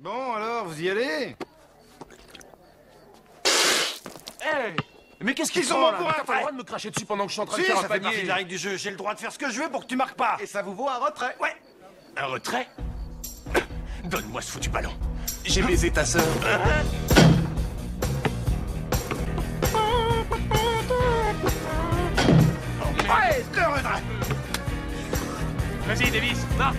Bon, alors, vous y allez? Hey Mais qu'est-ce qu'ils Ils ont là T'as pas le droit de me cracher dessus pendant que je suis en train Si, de faire ça un fait panier partie de la règle du jeu. J'ai le droit de faire ce que je veux pour que tu marques pas. Et ça vous vaut un retrait Ouais. Un retrait? Donne-moi ce foutu ballon. J'ai baisé ta sœur. Ouais, le retrait. Vas-y, Davis, marque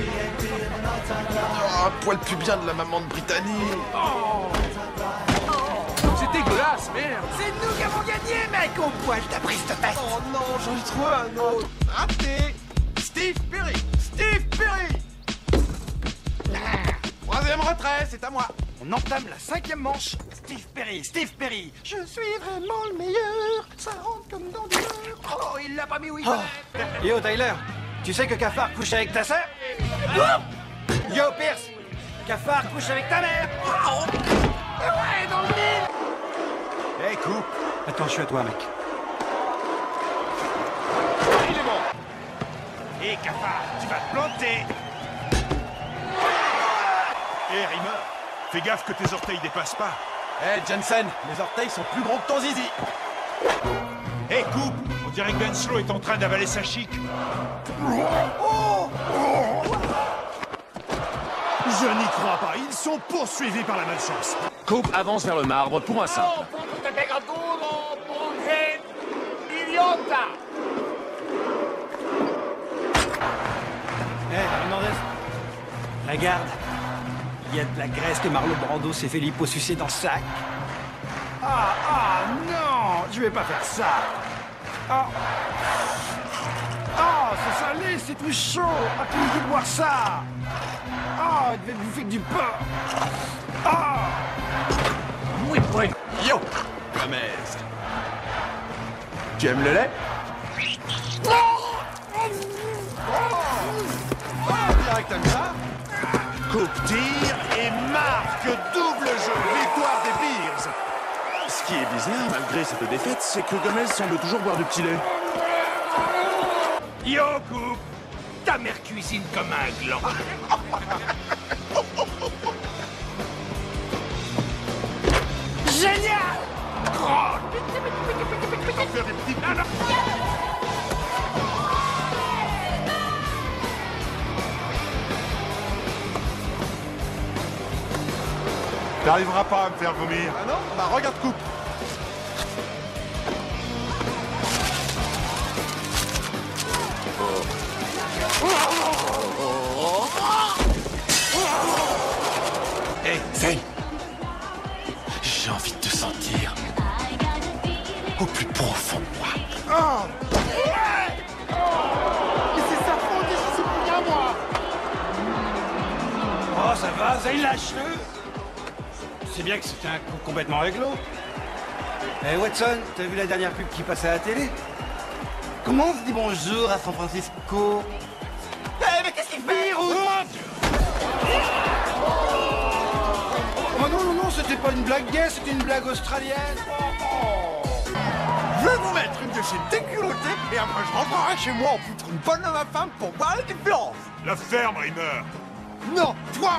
Oh, un poil pubien de la maman de Brittany C'est dégueulasse, merde C'est nous qui avons gagné, mec Au poil, t'as pris cette tête Oh non, j'en ai trouvé un autre Raté Steve Perry Steve Perry Troisième retrait, c'est à moi On entame la cinquième manche. Steve Perry, Steve Perry. Je suis vraiment le meilleur. Ça rentre comme dans du beurre. Oh, il l'a pas mis où il fallait. Yo, Tyler, tu sais que Cafard couche avec ta sœur? Yo, Pierce, Cafard couche avec ta mère. Ouais, dans le. Hé, coupe. Attends, je suis à toi, mec. Il est bon Hé, Cafard, tu vas te planter. Hé, Rimmer, fais gaffe que tes orteils dépassent pas. Eh Jensen, mes orteils sont plus gros que ton zizi Hé, coupe On dirait que Ben Slow est en train d'avaler sa chic. Je n'y crois pas, ils sont poursuivis par la malchance. Coupe avance vers le marbre pour un simple. Hé, Hernandez, regarde. Il y a de la graisse que Marlon Brando s'est fait liposucer dans le sac. Ah, ah, non Je vais pas faire ça. Ah, ah c'est salé, c'est tout chaud. Ah, de boire ça? Ah, devait bouffer du porc. Ah Oui, oui. Yo Gomez Tu aimes le lait? Oh, direct à ça? Coupe, tire et marque double jeu, victoire des Bears. Ce qui est bizarre, malgré cette défaite, c'est que Gomez semble toujours boire du petit lait. Yo, coupe Ta mère cuisine comme un gland. T'arriveras pas à me faire vomir. Ah non Bah regarde coupe. Hé, Zane J'ai envie de te sentir au plus profond de moi. Oh, ça va, Zane, lâche-le C'est bien que c'était un coup complètement réglo. Eh, Watson, t'as vu la dernière pub qui passait à la télé? Comment on se dit bonjour à San Francisco? Eh, mais qu'est-ce qu'il fait, Roux Oh non, non, non, c'était pas une blague gay, c'était une blague australienne. Je vais vous mettre une de ces déculottées et après je rentrerai chez moi en foutre une bonne à ma femme pour voir la différence. La ferme, Rimmer. Non, toi,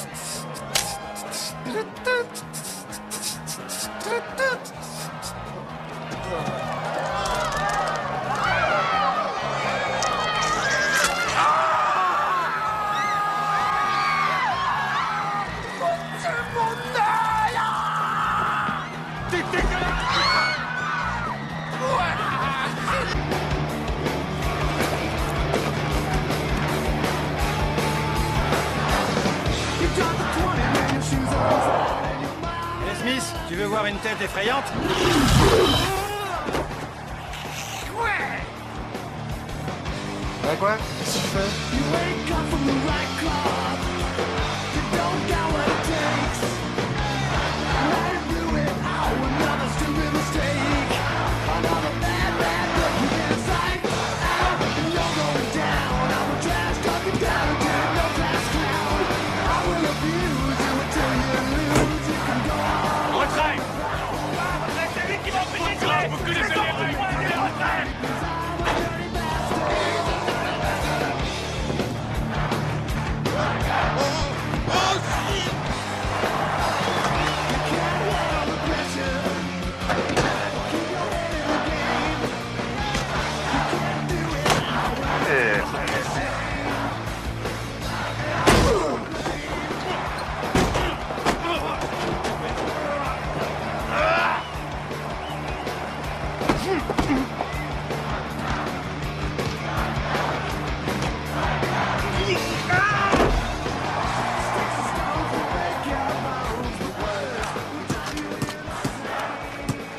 Une tête effrayante. Ouais quoi? Qu'est-ce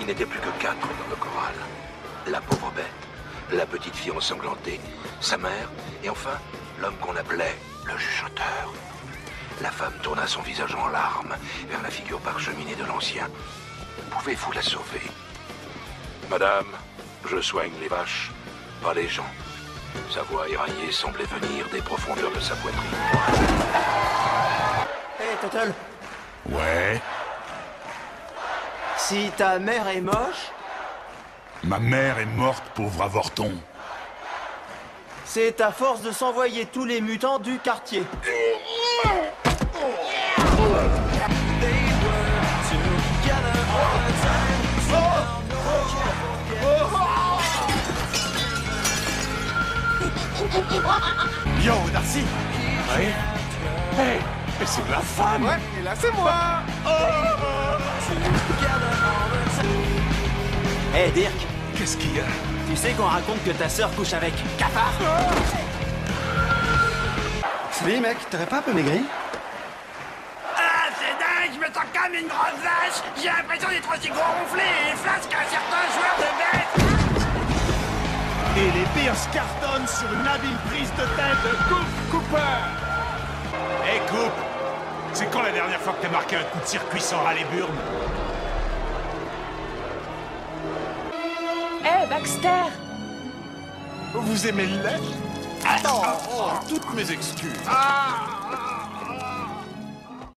Il n'était plus que quatre dans le corral. La pauvre bête, la petite fille ensanglantée, sa mère, et enfin, l'homme qu'on appelait le chuchoteur. La femme tourna son visage en larmes vers la figure parcheminée de l'ancien. Pouvez-vous la sauver? Madame, je soigne les vaches, pas les gens. Sa voix éraillée semblait venir des profondeurs de sa poitrine. Hé, hey, Tuttle, Ouais, si ta mère est moche, ma mère est morte, pauvre avorton. c'est à force de s'envoyer tous les mutants du quartier. Yo, Darcy. Oui. Hey Mais c'est ma femme. Ouais, et là, c'est moi. Hé, Dirk, Qu'est-ce qu'il y a? Tu sais qu'on raconte que ta sœur couche avec Cafard? Salut mec, t'aurais pas un peu maigri? Ah, c'est dingue, je me sens comme une grosse vache. J'ai l'impression d'être aussi gonflé et flasque qu'un certain joueur de bête Et les Bears cartonnent sur une habile prise de tête de Coupe Cooper. Hé, Coupe C'est quand la dernière fois que t'as marqué un coup de circuit sans râler burne Hé, Baxter! Vous aimez le lait? Oh, oh, toutes mes excuses.